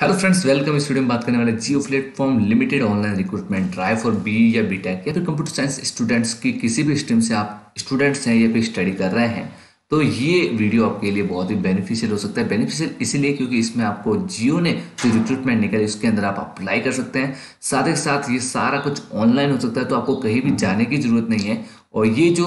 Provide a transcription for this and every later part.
Hello friends welcome इस video में बात करने वाले Jio platform limited online recruitment drive for B या बी टेक या फिर कंप्यूटर साइंस स्टूडेंट्स की किसी भी स्ट्रीम से आप स्टूडेंट्स हैं या फिर स्टडी कर रहे हैं तो ये वीडियो आपके लिए बहुत ही बेनिफिशियल हो सकता है। बेनिफिशियल इसीलिए क्योंकि इसमें आपको जियो ने जो रिक्रूटमेंट निकाली, उसके अंदर आप अप्लाई कर सकते हैं। साथ ही साथ ये सारा कुछ ऑनलाइन हो सकता है तो आपको कहीं भी जाने की ज़रूरत नहीं है। और ये जो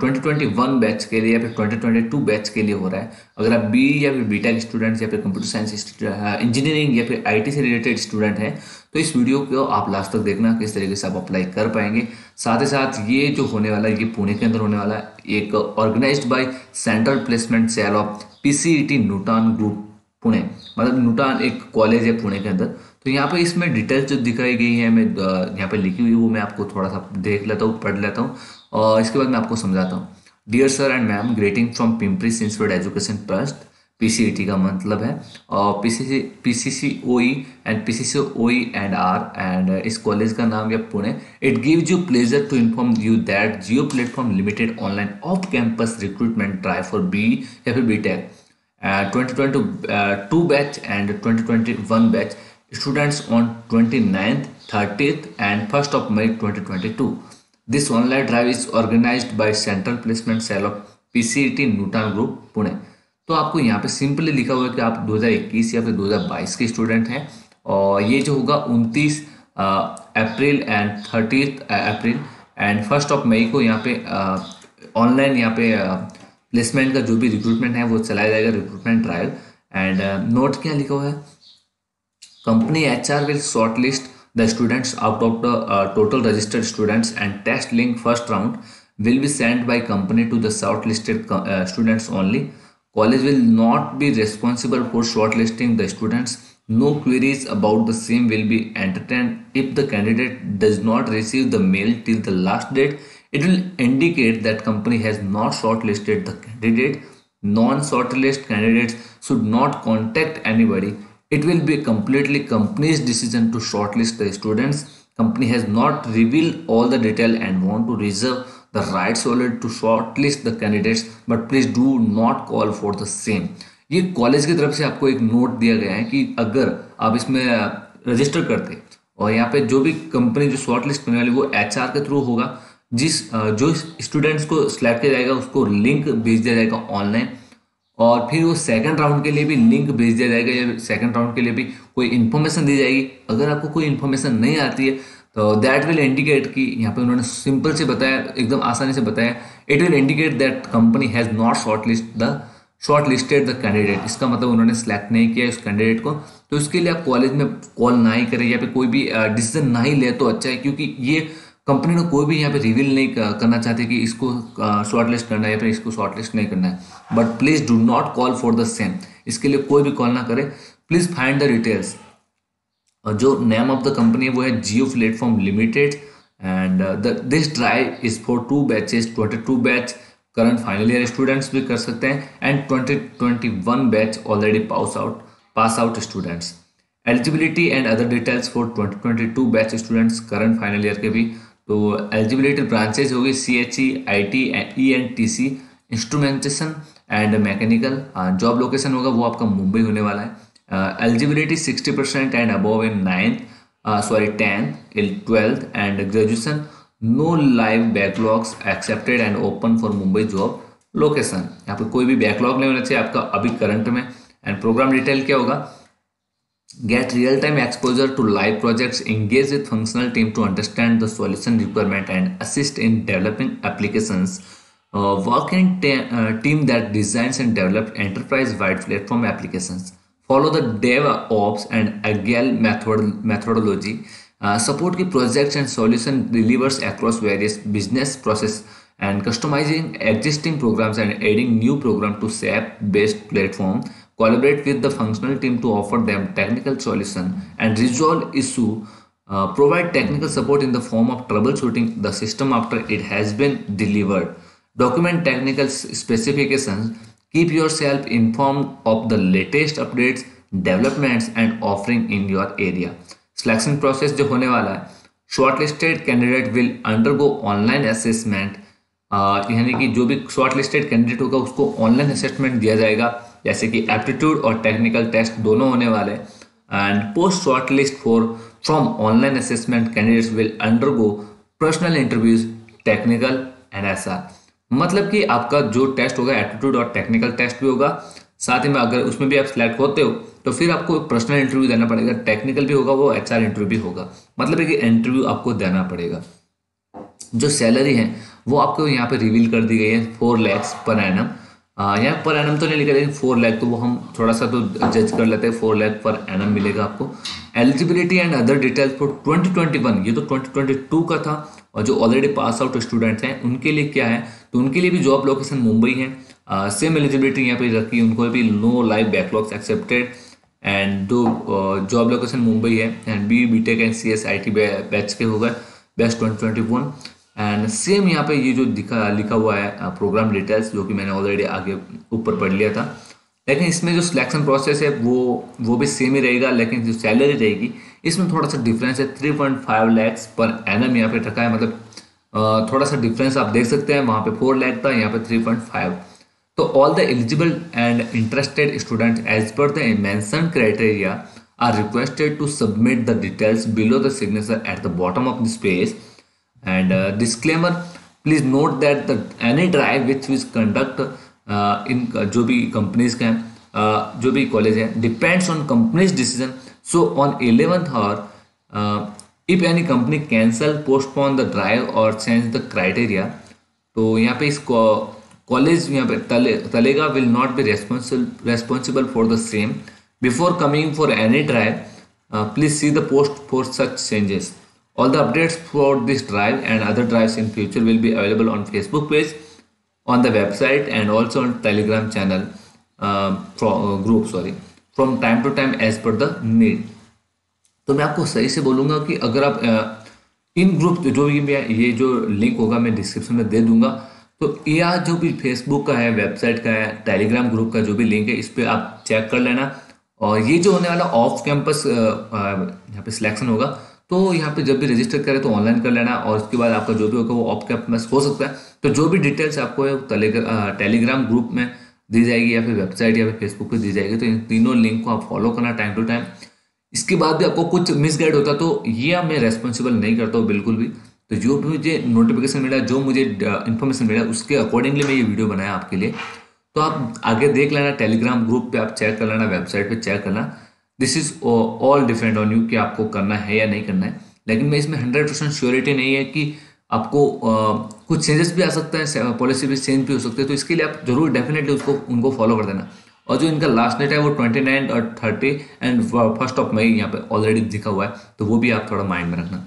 ट्वेंटी ट्वेंटी वन बैच के लिए या फिर ट्वेंटी ट्वेंटी टू बैच के लिए हो रहा है, अगर आप बी या फिर बीटेक स्टूडेंट्स या फिर कंप्यूटर साइंस इंजीनियरिंग या फिर आईटी से रिलेटेड स्टूडेंट हैं तो इस वीडियो को आप लास्ट तक देखना, किस तरीके से आप अप्लाई कर पाएँगे। साथ ही साथ ये जो होने वाला है, ये पुणे के अंदर होने वाला है, एक organise by central placement cell of PCET Nutan group Pune. मतलब नूटान एक कॉलेज है पुणे के अंदर। तो यहाँ पे इसमें डिटेल्स जो दिखाई गई है, मैं यहाँ पे लिखी हुई वो मैं आपको थोड़ा सा देख लेता हूँ, पढ़ लेता हूँ। और इसके बाद मैं आपको समझाता हूँ। Dear sir and ma'am greeting from Pimpri Chinchwad education trust PCET का मतलब है। और PCC PCC OE and PCC OE and R and इस कॉलेज का नाम या Pune it gives you pleasure to inform you that Jio platform limited online off campus recruitment drive for B या फिर B tech twenty twenty two batch and twenty twenty one batch students on 29th, 30th and 1st of May 2022. This online drive is organized by Central Placement Cell of PCET Nutan Group, Pune तो आपको यहाँ पे simply लिखा हुआ है कि आप 2021 या फिर 2022 के स्टूडेंट हैं और ये जो होगा 29 April and thirtieth April and first of May को यहाँ पे ऑनलाइन यहाँ पे प्लेसमेंट का जो भी रिक्रूटमेंट है वो चलाया जाएगा रिक्रूटमेंट ड्राइव एंड नोट क्या लिखा हुआ है? Company HR will shortlist the students out of the uh, total registered students and test link first round will be sent by company to the shortlisted uh, students only. College will not be responsible for shortlisting the students. No queries about the same will be entertained. If the candidate does not receive the mail till the last date, it will indicate that company has not shortlisted the candidate. Non-shortlist candidates should not contact anybody it will be completely company's decision to shortlist the students. Company has not revealed all the detail and want to reserve the right solely to shortlist the candidates but please do not call for the same. ये college की तरफ़ से आपको एक note दिया गया है कि अगर आप इसमें रजिस्टर करते और यहाँ पे जो भी कंपनी जो शॉर्ट लिस्ट करने वाली वो एच के थ्रू होगा जिस जो स्टूडेंट्स को सिलेक्ट किया जाएगा उसको लिंक भेज दिया जाएगा ऑनलाइन और फिर वो सेकंड राउंड के लिए भी लिंक भेज दिया जाएगा या सेकंड राउंड के लिए भी कोई इन्फॉर्मेशन दी जाएगी। अगर आपको कोई इन्फॉर्मेशन नहीं आती है तो दैट विल इंडिकेट कि यहाँ पे उन्होंने सिंपल से बताया, एकदम आसानी से बताया। It will indicate that company has not shortlist the shortlisted the candidate इसका मतलब उन्होंने सेलेक्ट नहीं किया उस कैंडिडेट को। तो इसके लिए आप कॉलेज में कॉल ना ही करें या फिर कोई भी डिसीज़न ना ही ले तो अच्छा है, क्योंकि ये कंपनी ने कोई भी यहाँ पे रिवील नहीं करना चाहती कि इसको शॉर्ट लिस्ट करना है या फिर इसको शॉर्ट लिस्ट नहीं करना है। But please do not call for the same इसके लिए कोई भी कॉल ना करे। प्लीज़ फाइंड द डिटेल्स और जो नेम ऑफ़ द कंपनी है, वो है Jio platform limited and this drive is for two batches twenty two batch current final year students भी कर सकते हैं and twenty twenty one batch already pass out pass out students eligibility and other details for twenty twenty two batch students current final year के भी। तो eligibility branches होगी C H E I T E N T C instrumentation and mechanical job location होगा, वो आपका मुंबई होने वाला है। Eligibility sixty percent and above in ninth sorry tenth twelfth and graduation no live backlogs accepted and open for Mumbai job location यहाँ पे कोई भी बैकलॉग नहीं होना चाहिए आपका अभी करंट में। एंड प्रोग्राम डिटेल क्या होगा? Get real-time exposure to live projects, engage with functional team to understand the solution requirement and assist in developing applications. Uh, work in uh, team that designs and develops enterprise-wide platform applications. Follow the DevOps and Agile method methodology. Uh, support the projects and solution delivers across various business process and customizing existing programs and adding new program to SAP-based platform collaborate with the functional team to offer them technical solution and resolve issue uh, provide technical support in the form of troubleshooting the system after it has been delivered document technical specifications keep yourself informed of the latest updates developments and offering in your area selection process जो होने वाला है shortlisted candidate will undergo online assessment uh, यानी कि जो भी shortlisted candidate होगा उसको online assessment दिया जाएगा जैसे कि एप्टीट्यूड और टेक्निकल टेस्ट दोनों होने वाले। And post shortlist for from online assessment candidates will undergo personal interviews, technical and SR मतलब कि आपका जो टेस्ट होगा एप्टीट्यूड और टेक्निकल टेस्ट भी होगा। साथ ही में अगर उसमें भी आप सिलेक्ट होते हो तो फिर आपको पर्सनल इंटरव्यू देना पड़ेगा। टेक्निकल भी होगा, वो एचआर इंटरव्यू भी होगा। मतलब है कि इंटरव्यू आपको देना पड़ेगा। जो सैलरी है, वो आपको यहाँ पे रिवील कर दी गई है फोर लैक्स पर एनम यहाँ पर एनम तो नहीं लिखा लेकिन फोर लैख तो वो हम थोड़ा सा तो जज कर लेते हैं फोर लैख पर एनम मिलेगा आपको। Eligibility and other details for 2021 ये तो 2022 का था, और जो ऑलरेडी पास आउट स्टूडेंट्स हैं, उनके लिए क्या है? तो उनके लिए भी जॉब लोकेशन मुंबई है सेम एलिजिबिलिटी यहाँ पे रखी, उनको भी no live backlogs accepted and दो जॉब लोकेशन मुंबई है and B B tech and C S I T batch के होगा best twenty twenty one and same यहाँ पे ये जो दिखा, लिखा हुआ है प्रोग्राम डिटेल्स जो कि मैंने ऑलरेडी आगे ऊपर पढ़ लिया था। लेकिन इसमें जो सिलेक्शन प्रोसेस है, वो वो भी सेम ही रहेगा, लेकिन जो सैलरी रहेगी, इसमें थोड़ा सा डिफरेंस है। थ्री पॉइंट फाइव लैक्स पर एन एम यहाँ पे रखा है। मतलब थोड़ा सा डिफरेंस आप देख सकते हैं। वहाँ पे फोर लैख था, यहाँ पे थ्री पॉइंट फाइव तो all the eligible and interested student as per the mention criteria are requested to submit the details below the signature at the bottom of this page and uh, disclaimer please note that the any drive which is conduct uh, in uh, जो भी companies का है uh, जो भी college है depends on company's decision so on eleventh hour if any company cancel postpone the drive or change the criteria तो यहाँ पे इस कॉलेज यहाँ पे तले तलेगा will not be responsible responsible for the same before coming for any drive please see the post for such changes All the updates for this drive and other drives in future will be available on Facebook page, on the website and also on Telegram channel uh, from, uh, group sorry from time to time as per the need. तो मैं आपको सही से बोलूँगा कि अगर आप uh, इन group जो भी मैं ये जो लिंक होगा मैं डिस्क्रिप्शन में दे दूँगा तो या जो भी फेसबुक का है वेबसाइट का है टेलीग्राम ग्रुप का जो भी लिंक है इस पर आप चेक कर लेना और ये जो होने वाला ऑफ़ कैंपस यहाँ पे सिलेक्शन होगा तो यहाँ पे जब भी रजिस्टर करें तो ऑनलाइन कर लेना और उसके बाद आपका जो भी होगा वो ऑप कैप में हो सकता है। तो जो भी डिटेल्स आपको टेलीग्राम ग्रुप में दी जाएगी या फिर वेबसाइट या फिर फेसबुक पे दी जाएगी। तो इन तीनों लिंक को आप फॉलो करना टाइम टू टाइम इसके बाद भी आपको कुछ मिसगाइड होता तो ये मैं रेस्पॉन्सिबल नहीं करता हूँ बिल्कुल भी। तो जो भी मुझे नोटिफिकेशन मिला, जो मुझे इन्फॉर्मेशन मिला, उसके अकॉर्डिंगली मैं ये वीडियो बनाया आपके लिए। तो आप आगे देख लेना टेलीग्राम ग्रुप पे आप चेक कर लेना वेबसाइट पे चेक करना। This is all depend on you कि आपको करना है या नहीं करना है। लेकिन मैं इसमें हंड्रेड परसेंट श्योरिटी नहीं है कि आपको uh, कुछ चेंजेस भी आ सकते हैं पॉलिसी भी चेंज भी हो सकते हैं। तो इसके लिए आप ज़रूर डेफिनेटली उसको उनको फॉलो कर देना। और जो इनका लास्ट डेट है वो ट्वेंटी नाइन और thirty and first of May यहाँ पे ऑलरेडी दिखा हुआ है। तो वो भी आप थोड़ा माइंड में रखना।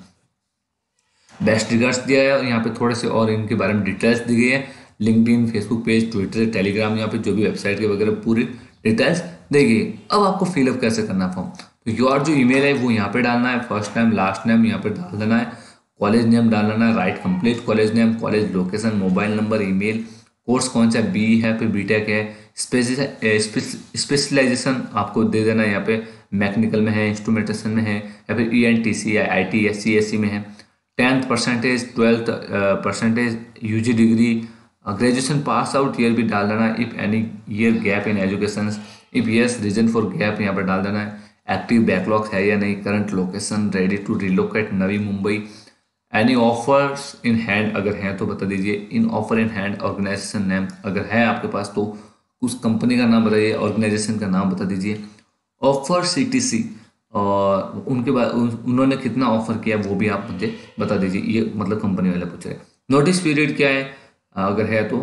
बेस्ट रिगार्ड्स दिया है। और यहाँ पे थोड़े से और इनके बारे में डिटेल्स दी गई है। LinkedIn Facebook page Twitter Telegram यहाँ पे जो भी वेबसाइट के वगैरह पूरी डिटेल्स देखिए, अब आपको फिलअप कैसे करना फॉर्म तो योर जो ईमेल है, वो यहाँ पे डालना है फ़र्स्ट नेम लास्ट नेम यहाँ पे डाल देना है कॉलेज नेम डालना है right complete college name college location mobile number email course कौन सा बी है, फिर बी टेक है स्पेशलाइजेशन आपको दे देना है यहाँ पे मैकेनिकल में है इंस्ट्रूमेंटेशन में है, या फिर E N T C I T S C S C में है tenth percentage twelfth percentage U G degree graduation pass out year भी डाल देना if any year gap in education if yes reason for gap यहाँ पर डाल देना है। एक्टिव बैकलॉग है या नहीं current location ready to relocate Navi Mumbai. Any offers in hand अगर हैं तो बता दीजिए। In offer in hand organisation name अगर है आपके पास तो उस कंपनी का नाम बताइए ऑर्गेनाइजेशन का नाम बता दीजिए। ऑफ़र सी टी सी और उनके बाद उन्होंने कितना ऑफ़र किया वो भी आप मुझे बता दीजिए। ये मतलब कंपनी वाले पूछ रहे नोटिस पीरियड क्या है? अगर है तो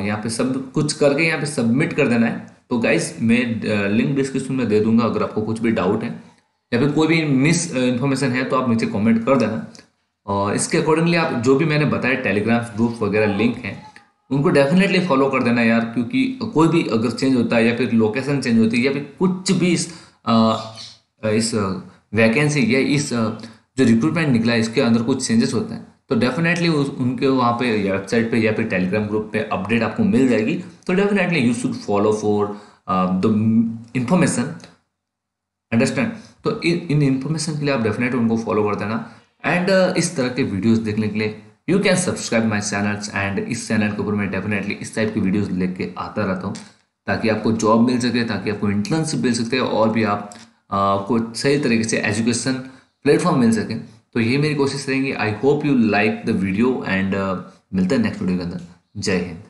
यहाँ पे सब कुछ करके यहाँ पे सबमिट कर देना है। तो गाइस मैं लिंक डिस्क्रिप्शन में दे दूँगा, अगर आपको कुछ भी डाउट है, या फिर कोई भी मिस इन्फॉर्मेशन है तो आप नीचे कमेंट कर देना। और इसके अकॉर्डिंगली आप जो भी मैंने बताया टेलीग्राम ग्रुप वगैरह लिंक हैं, उनको डेफिनेटली फॉलो कर देना यार, क्योंकि कोई भी अगर चेंज होता है, या फिर लोकेशन चेंज होती है, या फिर कुछ भी इस इस वैकेंसी या इस जो रिक्रूटमेंट निकला है, इसके अंदर कुछ चेंजेस होते हैं। तो डेफिनेटली उनके वहाँ पे वेबसाइट पे या फिर टेलीग्राम ग्रुप पे अपडेट आपको मिल जाएगी। तो definitely you should follow for the information understand तो इन इंफॉर्मेशन के लिए आप डेफिनेटली उनको फॉलो कर देना। एंड uh, इस तरह के वीडियोस देखने के लिए you can subscribe my channels and इस चैनल के ऊपर मैं डेफिनेटली इस टाइप की वीडियोस लेके आता रहता हूँ। ताकि आपको जॉब मिल सके ताकि आपको इंटर्नशिप मिल सकते हैं और भी आप आपको सही तरीके से एजुकेशन प्लेटफॉर्म मिल सके। तो ये मेरी कोशिश रहेंगी। I hope you like the video and मिलता है नेक्स्ट वीडियो के अंदर। जय हिंद।